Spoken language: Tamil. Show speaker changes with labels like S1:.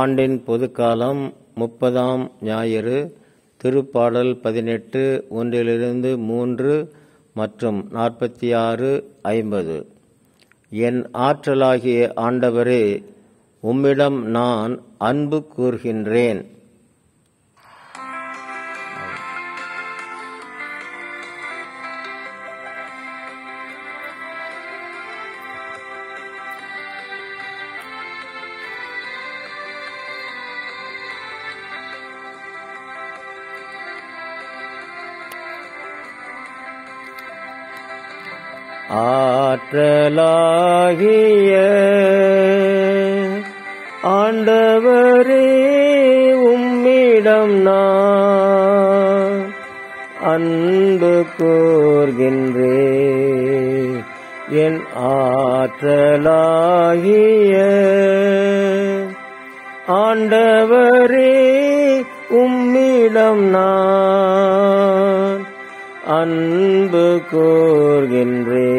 S1: ஆண்டின் பொதுக்காலம் முப்பதாம் ஞாயிறு திருப்பாடல் பதினெட்டு ஒன்றிலிருந்து மூன்று மற்றும் நாற்பத்தி ஆறு ஐம்பது. என் ஆற்றலாகிய ஆண்டவரே உம்மிடம் நான் அன்பு கூர்கின்றேன் ஆற்றலாகிய ஆண்டவரே உம்மிடம் நான் அன்பு கூர்கின்றே என் ஆற்றலாகிய ஆண்டவரே உம்மிடம் நான் அன்பு கூர்கின்றே.